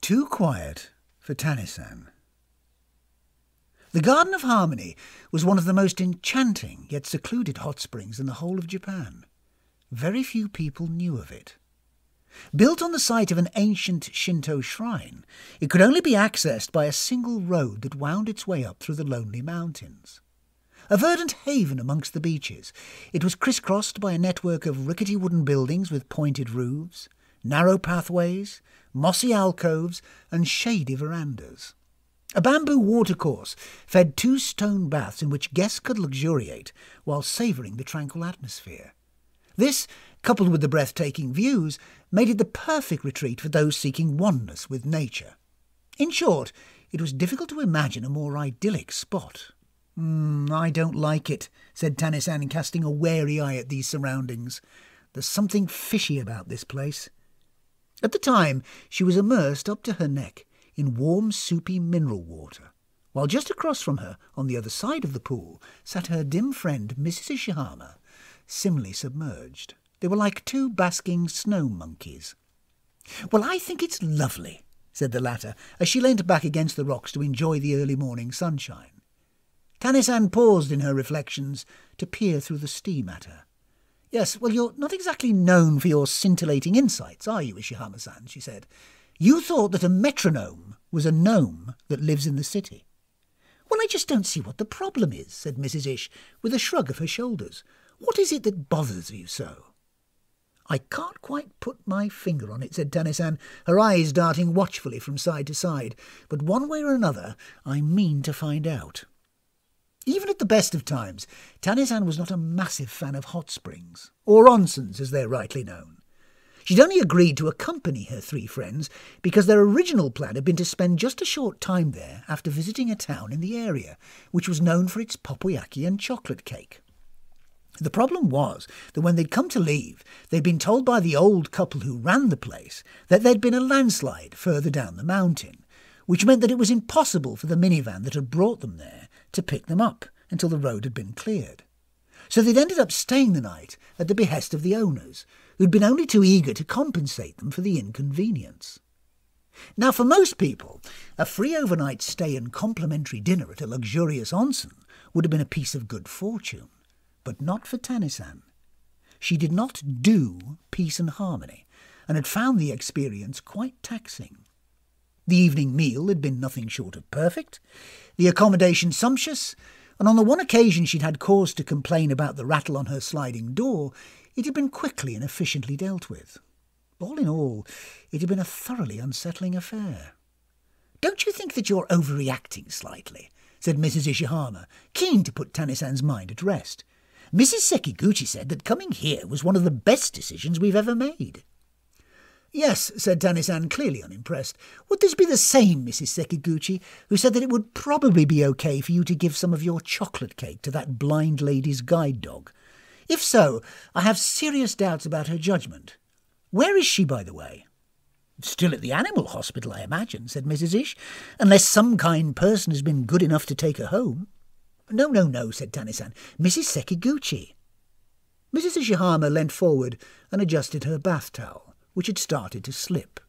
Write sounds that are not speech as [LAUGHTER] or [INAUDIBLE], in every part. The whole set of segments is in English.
Too quiet for Tanisan. The Garden of Harmony was one of the most enchanting yet secluded hot springs in the whole of Japan. Very few people knew of it. Built on the site of an ancient Shinto shrine, it could only be accessed by a single road that wound its way up through the lonely mountains. A verdant haven amongst the beeches, it was crisscrossed by a network of rickety wooden buildings with pointed roofs, narrow pathways, mossy alcoves, and shady verandas. A bamboo watercourse fed two stone baths in which guests could luxuriate while savouring the tranquil atmosphere. This, coupled with the breathtaking views, made it the perfect retreat for those seeking oneness with nature. In short, it was difficult to imagine a more idyllic spot. Mm, I don't like it, said Tanisan, casting a wary eye at these surroundings. There's something fishy about this place. At the time, she was immersed up to her neck in warm, soupy mineral water, while just across from her, on the other side of the pool, sat her dim friend Mrs. Ishihama, similarly submerged. They were like two basking snow monkeys. Well, I think it's lovely, said the latter, as she leant back against the rocks to enjoy the early morning sunshine. Tanisan paused in her reflections to peer through the steam at her. Yes, well, you're not exactly known for your scintillating insights, are you, Ishihama-san? she said. You thought that a metronome was a gnome that lives in the city. Well, I just don't see what the problem is, said Mrs. Ish, with a shrug of her shoulders. What is it that bothers you so? I can't quite put my finger on it, said Tanisan, her eyes darting watchfully from side to side, but one way or another I mean to find out. Even at the best of times, Tanisan was not a massive fan of hot springs, or onsens as they're rightly known. She'd only agreed to accompany her three friends because their original plan had been to spend just a short time there after visiting a town in the area, which was known for its poppyaki and chocolate cake. The problem was that when they'd come to leave, they'd been told by the old couple who ran the place that there'd been a landslide further down the mountain, which meant that it was impossible for the minivan that had brought them there to pick them up until the road had been cleared. So they'd ended up staying the night at the behest of the owners, who'd been only too eager to compensate them for the inconvenience. Now, for most people, a free overnight stay and complimentary dinner at a luxurious onsen would have been a piece of good fortune, but not for Tanisan. She did not do peace and harmony, and had found the experience quite taxing. The evening meal had been nothing short of perfect, the accommodation sumptuous, and on the one occasion she'd had cause to complain about the rattle on her sliding door, it had been quickly and efficiently dealt with. All in all, it had been a thoroughly unsettling affair. Don't you think that you're overreacting slightly? said Mrs. Ishihama, keen to put Tanisan's mind at rest. Mrs. Sekiguchi said that coming here was one of the best decisions we've ever made. Yes, said Tanisan, clearly unimpressed. Would this be the same Mrs. Sekiguchi who said that it would probably be okay for you to give some of your chocolate cake to that blind lady's guide dog? If so, I have serious doubts about her judgment. Where is she, by the way? Still at the animal hospital, I imagine, said Mrs. Ish, unless some kind person has been good enough to take her home. No, no, no, said Tanisan. Mrs. Sekiguchi. Mrs. Ishihama leant forward and adjusted her bath towel which had started to slip.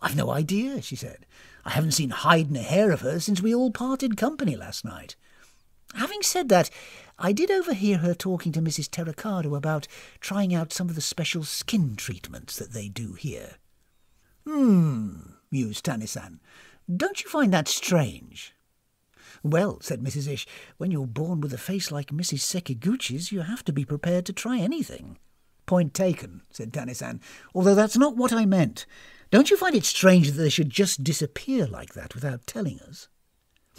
I've no idea, she said. I haven't seen hide nor hair of her since we all parted company last night. Having said that, I did overhear her talking to Mrs. Terracado about trying out some of the special skin treatments that they do here. Hmm, mused Tanisan. Don't you find that strange? Well, said Mrs. Ish, when you're born with a face like Mrs. Sekiguchi's, you have to be prepared to try anything. Point taken, said Tanisan, although that's not what I meant. Don't you find it strange that they should just disappear like that without telling us?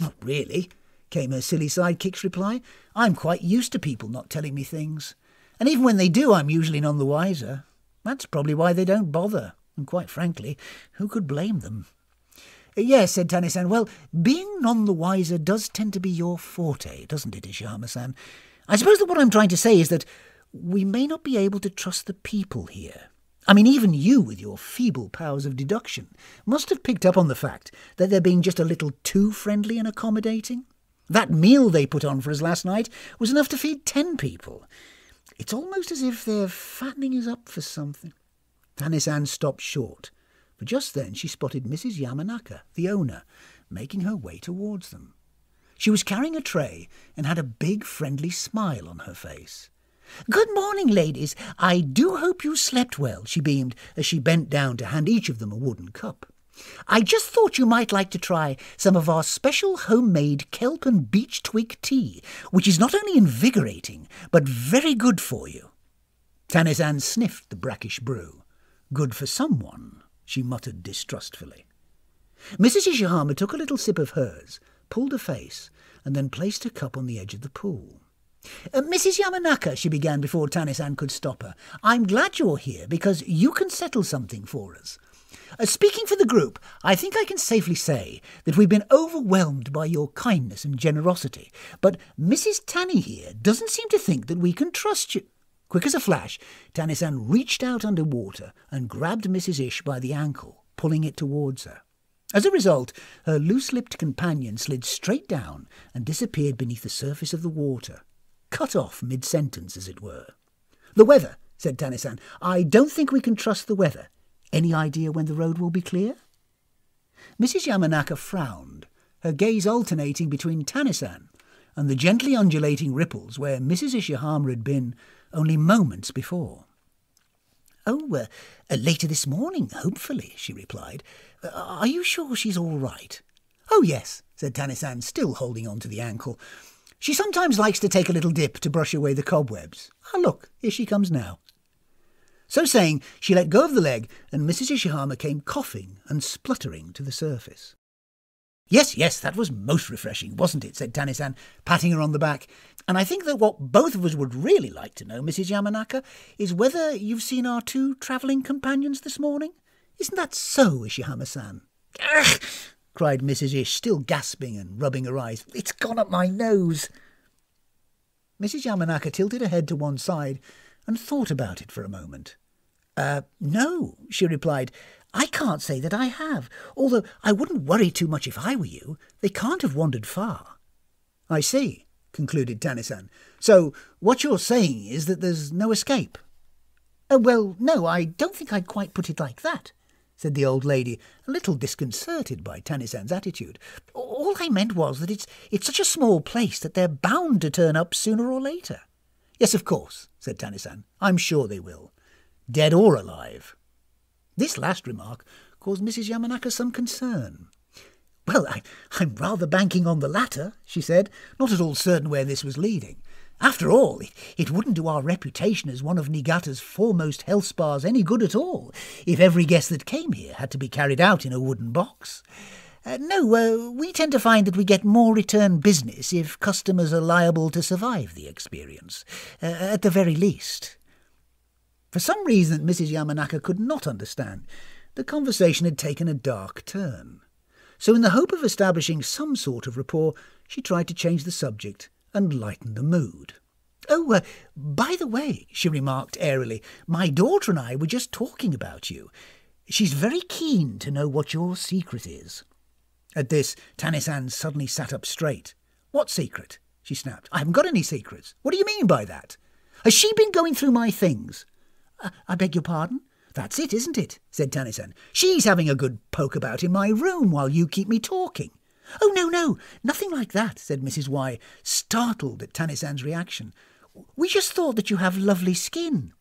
Not really, came her silly sidekick's reply. I'm quite used to people not telling me things. And even when they do, I'm usually none the wiser. That's probably why they don't bother. And quite frankly, who could blame them? Yes, said Tanisan. Well, being none the wiser does tend to be your forte, doesn't it, Ishihama-san? I suppose that what I'm trying to say is that we may not be able to trust the people here. I mean, even you, with your feeble powers of deduction, must have picked up on the fact that they're being just a little too friendly and accommodating. That meal they put on for us last night was enough to feed ten people. It's almost as if they're fattening us up for something. Tanisan stopped short, for just then she spotted Mrs. Yamanaka, the owner, making her way towards them. She was carrying a tray and had a big friendly smile on her face. Good morning, ladies. I do hope you slept well, she beamed as she bent down to hand each of them a wooden cup. I just thought you might like to try some of our special homemade kelp and beech twig tea, which is not only invigorating, but very good for you. Tanisan sniffed the brackish brew. Good for someone, she muttered distrustfully. Mrs. Ishihama took a little sip of hers, pulled a face, and then placed her cup on the edge of the pool. Uh, Mrs. Yamanaka, she began before Tanisan could stop her, I'm glad you're here because you can settle something for us. Uh, speaking for the group, I think I can safely say that we've been overwhelmed by your kindness and generosity, but Mrs. Tani here doesn't seem to think that we can trust you. Quick as a flash, Tanisan reached out under water and grabbed Mrs. Ish by the ankle, pulling it towards her. As a result, her loose-lipped companion slid straight down and disappeared beneath the surface of the water, cut off mid-sentence, as it were. The weather, said Tanisan. I don't think we can trust the weather. Any idea when the road will be clear? Mrs. Yamanaka frowned, her gaze alternating between Tanisan and the gently undulating ripples where Mrs. Ishihama had been only moments before. Oh, uh, uh, later this morning, hopefully, she replied. Uh, are you sure she's all right? Oh, yes, said Tanisan, still holding on to the ankle. She sometimes likes to take a little dip to brush away the cobwebs. Ah, look, here she comes now. So saying, she let go of the leg, and Mrs. Ishihama came coughing and spluttering to the surface. Yes, yes, that was most refreshing, wasn't it? said Tanisan, patting her on the back. And I think that what both of us would really like to know, Mrs. Yamanaka, is whether you've seen our two travelling companions this morning. Isn't that so, Ishihama-san? Cried Mrs. Ish, still gasping and rubbing her eyes. It's gone up my nose. Mrs. Yamanaka tilted her head to one side and thought about it for a moment. Uh, no, she replied. I can't say that I have, although I wouldn't worry too much if I were you. They can't have wandered far. I see, concluded Tanisan. So what you're saying is that there's no escape? Uh, well, no, I don't think I'd quite put it like that, said the old lady, a little disconcerted by Tanisan's attitude. All I meant was that it's, it's such a small place that they're bound to turn up sooner or later. Yes, of course, said Tanisan. I'm sure they will. Dead or alive. This last remark caused Mrs. Yamanaka some concern. Well, I, am rather banking on the latter, she said, not at all certain where this was leading. After all, it, it wouldn't do our reputation as one of Niigata's foremost health spas any good at all if every guest that came here had to be carried out in a wooden box. Uh, no, uh, we tend to find that we get more return business if customers are liable to survive the experience, uh, at the very least. For some reason that Mrs. Yamanaka could not understand, the conversation had taken a dark turn. So, in the hope of establishing some sort of rapport, she tried to change the subject and lighten the mood. Oh, uh, by the way, she remarked airily, my daughter and I were just talking about you. She's very keen to know what your secret is. At this, Tanisan suddenly sat up straight. What secret? she snapped. I haven't got any secrets. What do you mean by that? Has she been going through my things? Uh, I beg your pardon? That's it, isn't it? said Tanisan. She's having a good poke about in my room while you keep me talking. Oh, no, no, nothing like that, said Mrs. Y, startled at Tanisan's reaction. We just thought that you have lovely skin.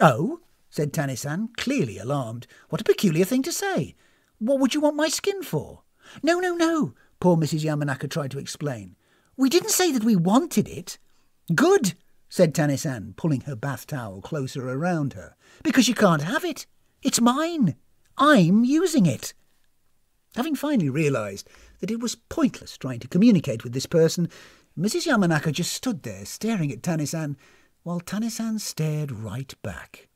Oh, said Tanisan, clearly alarmed. What a peculiar thing to say. What would you want my skin for? No, no, no, poor Mrs. Yamanaka tried to explain. We didn't say that we wanted it. Good, said Tanisan, pulling her bath towel closer around her, because you can't have it. It's mine. I'm using it. Having finally realized that it was pointless trying to communicate with this person, Mrs. Yamanaka just stood there staring at Tanisan, while Tanisan stared right back.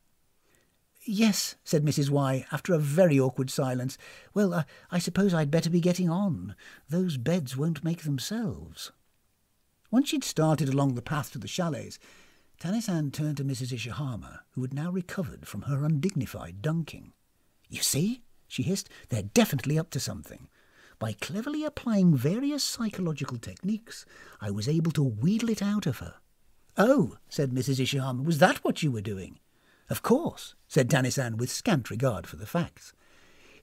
Yes, said Mrs. Y, after a very awkward silence. Well, uh, I suppose I'd better be getting on. Those beds won't make themselves. Once she'd started along the path to the chalets, Tanisan turned to Mrs. Ishihama, who had now recovered from her undignified dunking. You see, she hissed, they're definitely up to something. By cleverly applying various psychological techniques, I was able to wheedle it out of her. Oh, said Mrs. Ishihama, was that what you were doing? Of course, said Tanisan with scant regard for the facts.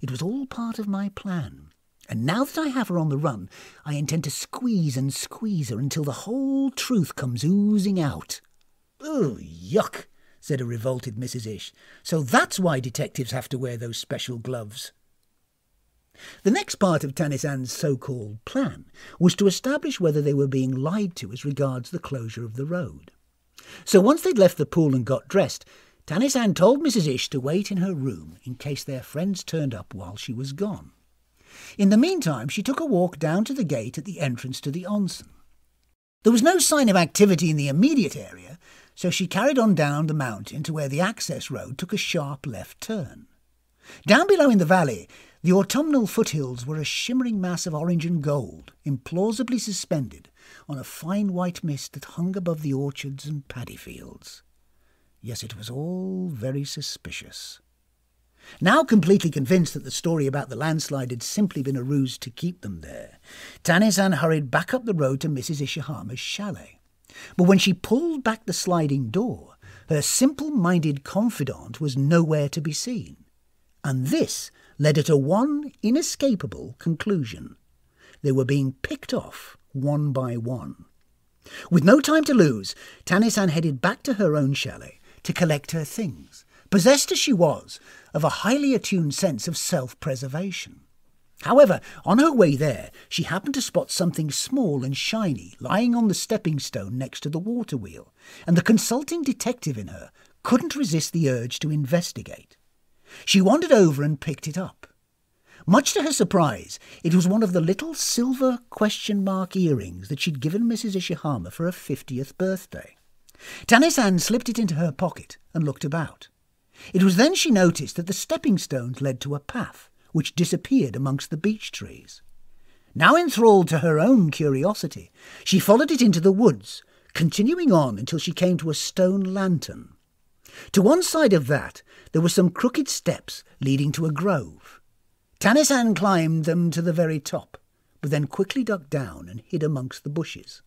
It was all part of my plan. And now that I have her on the run, I intend to squeeze and squeeze her until the whole truth comes oozing out. Oh, yuck, said a revolted Mrs. Ish. So that's why detectives have to wear those special gloves. The next part of Tanisan's so-called plan was to establish whether they were being lied to as regards the closure of the road. So once they'd left the pool and got dressed, Tanisan told Mrs. Ish to wait in her room in case their friends turned up while she was gone. In the meantime, she took a walk down to the gate at the entrance to the onsen. There was no sign of activity in the immediate area, so she carried on down the mountain to where the access road took a sharp left turn. Down below in the valley, the autumnal foothills were a shimmering mass of orange and gold, implausibly suspended on a fine white mist that hung above the orchards and paddy fields. Yes, it was all very suspicious. Now completely convinced that the story about the landslide had simply been a ruse to keep them there, Tanisan hurried back up the road to Mrs. Ishihama's chalet. But when she pulled back the sliding door, her simple-minded confidant was nowhere to be seen. And this led her to one inescapable conclusion. They were being picked off one by one. With no time to lose, Tanisan headed back to her own chalet to collect her things, possessed as she was of a highly attuned sense of self-preservation. However, on her way there, she happened to spot something small and shiny lying on the stepping stone next to the water wheel, and the consulting detective in her couldn't resist the urge to investigate. She wandered over and picked it up. Much to her surprise, it was one of the little silver question mark earrings that she'd given Mrs. Ishihama for her fiftieth birthday. Tanisan slipped it into her pocket and looked about. It was then she noticed that the stepping stones led to a path, which disappeared amongst the beech trees. Now enthralled to her own curiosity, she followed it into the woods, continuing on until she came to a stone lantern. To one side of that there were some crooked steps leading to a grove. Tanisan climbed them to the very top, but then quickly ducked down and hid amongst the bushes.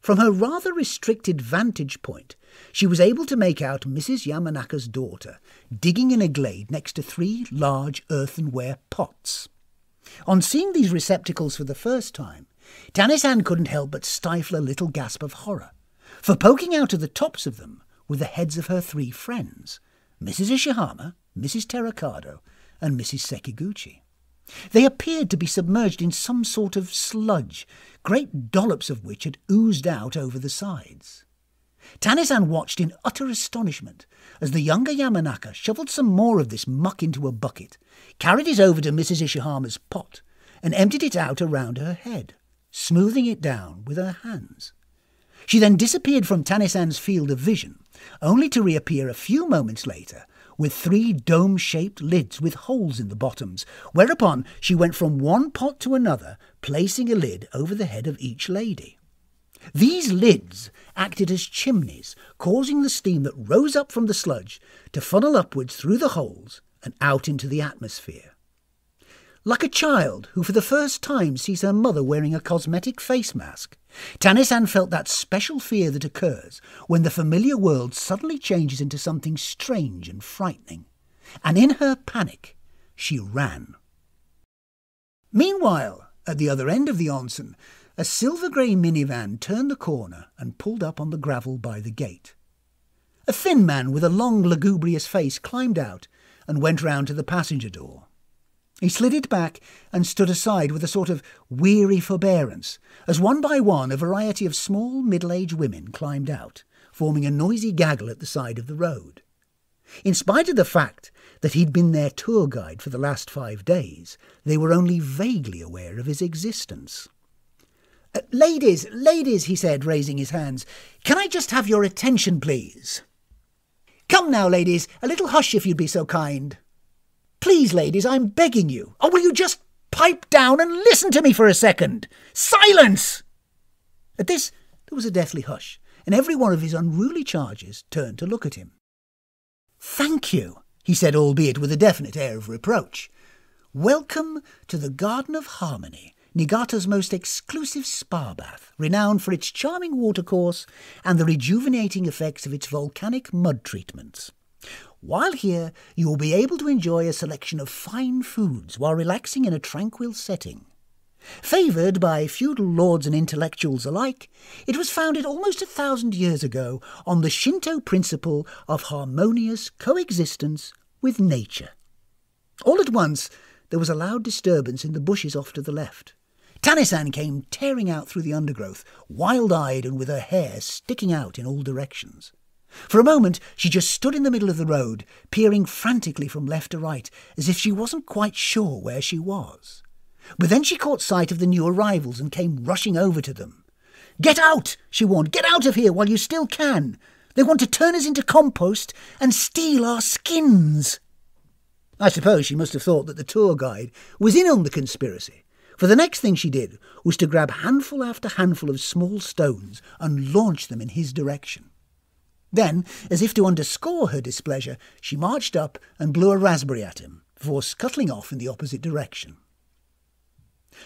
From her rather restricted vantage point, she was able to make out Mrs. Yamanaka's daughter digging in a glade next to three large earthenware pots. On seeing these receptacles for the first time, Tanisan couldn't help but stifle a little gasp of horror, for poking out of the tops of them were the heads of her three friends, Mrs. Ishihama, Mrs. Terracado, and Mrs. Sekiguchi. They appeared to be submerged in some sort of sludge, great dollops of which had oozed out over the sides. Tanisan watched in utter astonishment as the younger Yamanaka shoveled some more of this muck into a bucket, carried it over to Mrs. Ishihama's pot, and emptied it out around her head, smoothing it down with her hands. She then disappeared from Tanisan's field of vision, only to reappear a few moments later with three dome shaped lids with holes in the bottoms, whereupon she went from one pot to another, placing a lid over the head of each lady. These lids acted as chimneys, causing the steam that rose up from the sludge to funnel upwards through the holes and out into the atmosphere. Like a child who for the first time sees her mother wearing a cosmetic face mask, Tanisan felt that special fear that occurs when the familiar world suddenly changes into something strange and frightening. And in her panic, she ran. Meanwhile, at the other end of the onsen, a silver grey minivan turned the corner and pulled up on the gravel by the gate. A thin man with a long, lugubrious face climbed out and went round to the passenger door. He slid it back and stood aside with a sort of weary forbearance, as one by one a variety of small middle-aged women climbed out, forming a noisy gaggle at the side of the road. In spite of the fact that he'd been their tour guide for the last five days, they were only vaguely aware of his existence. Uh, ladies, ladies, he said, raising his hands, can I just have your attention, please? Come now, ladies, a little hush if you'd be so kind. Please, ladies, I'm begging you. Or will you just pipe down and listen to me for a second? Silence! At this, there was a deathly hush, and every one of his unruly charges turned to look at him. Thank you, he said, albeit with a definite air of reproach. Welcome to the Garden of Harmony, Niigata's most exclusive spa bath, renowned for its charming watercourse and the rejuvenating effects of its volcanic mud treatments. While here, you will be able to enjoy a selection of fine foods while relaxing in a tranquil setting. Favoured by feudal lords and intellectuals alike, it was founded almost a thousand years ago on the Shinto principle of harmonious coexistence with nature. All at once, there was a loud disturbance in the bushes off to the left. Tanisan came tearing out through the undergrowth, wild-eyed and with her hair sticking out in all directions. For a moment, she just stood in the middle of the road, peering frantically from left to right, as if she wasn't quite sure where she was. But then she caught sight of the new arrivals and came rushing over to them. Get out, she warned. Get out of here while you still can. They want to turn us into compost and steal our skins. I suppose she must have thought that the tour guide was in on the conspiracy, for the next thing she did was to grab handful after handful of small stones and launch them in his direction. Then, as if to underscore her displeasure, she marched up and blew a raspberry at him, before scuttling off in the opposite direction.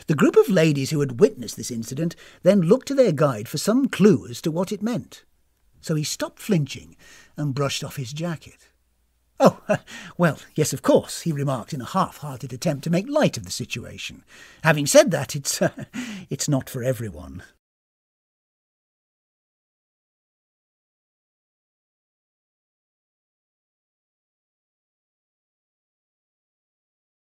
The group of ladies who had witnessed this incident then looked to their guide for some clue as to what it meant. So he stopped flinching and brushed off his jacket. Oh, [LAUGHS] well, yes, of course, he remarked in a half-hearted attempt to make light of the situation. Having said that, it's, uh, [LAUGHS] it's not for everyone.